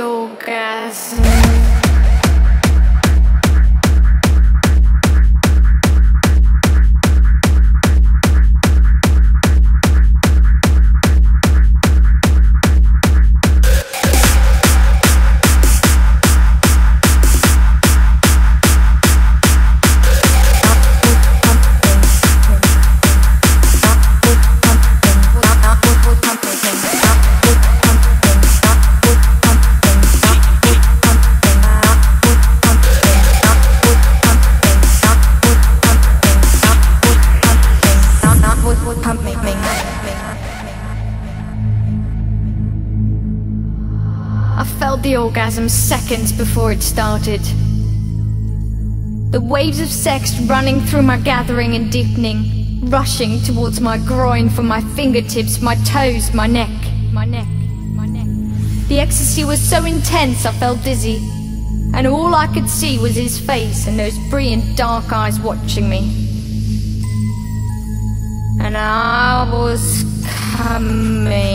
orgasm. I felt the orgasm seconds before it started. The waves of sex running through my gathering and deepening, rushing towards my groin from my fingertips, my toes, my neck, my neck, my neck. The ecstasy was so intense I felt dizzy, and all I could see was his face and those brilliant dark eyes watching me. And I was coming.